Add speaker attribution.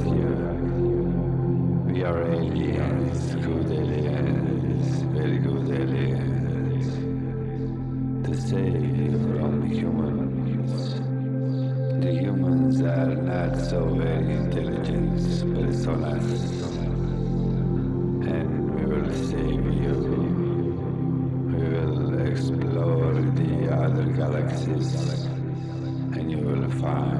Speaker 1: you. We are aliens, good aliens, very good aliens. To save you from humans. The humans are not so very intelligent personas. And we will save you. We will explore the other galaxies. and you will find.